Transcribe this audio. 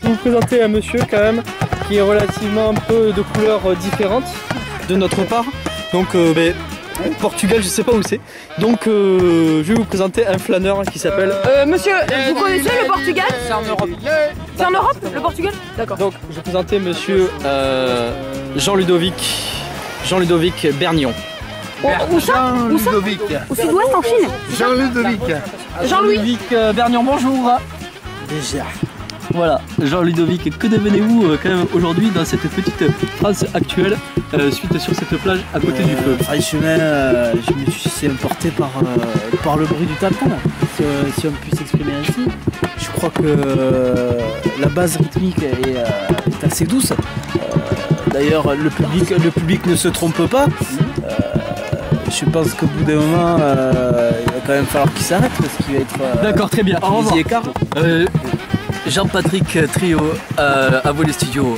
Je vais vous présenter un monsieur quand même qui est relativement un peu de couleurs euh, différentes de notre part. Donc euh, ben, Portugal, je sais pas où c'est. Donc euh, je vais vous présenter un flâneur qui s'appelle. Euh, monsieur, vous connaissez le Portugal C'est en Europe. C'est en Europe, le Portugal D'accord. Donc je vais vous présenter monsieur euh, Jean-Ludovic Jean-Ludovic Bernion. Où, où ça? Où ça? Jean-Ludovic. Au sud-ouest, en Chine Jean-Ludovic. Jean-Louis Ludovic euh, Bernion, bonjour. Déjà. Voilà, Jean-Ludovic, que devenez-vous euh, quand même aujourd'hui dans cette petite France actuelle euh, suite sur cette plage à côté du feu Franchement, euh, je me suis emporter par, euh, par le bruit du tampon, si, euh, si on peut s'exprimer ainsi. Je crois que euh, la base rythmique est, euh, est assez douce. Euh, D'ailleurs, le public, le public ne se trompe pas. Euh, je pense qu'au bout d'un moment, euh, il va quand même falloir qu'il s'arrête parce qu'il va être euh, D'accord, très bien, au revoir. Jean-Patrick Trio euh, à vous les studios.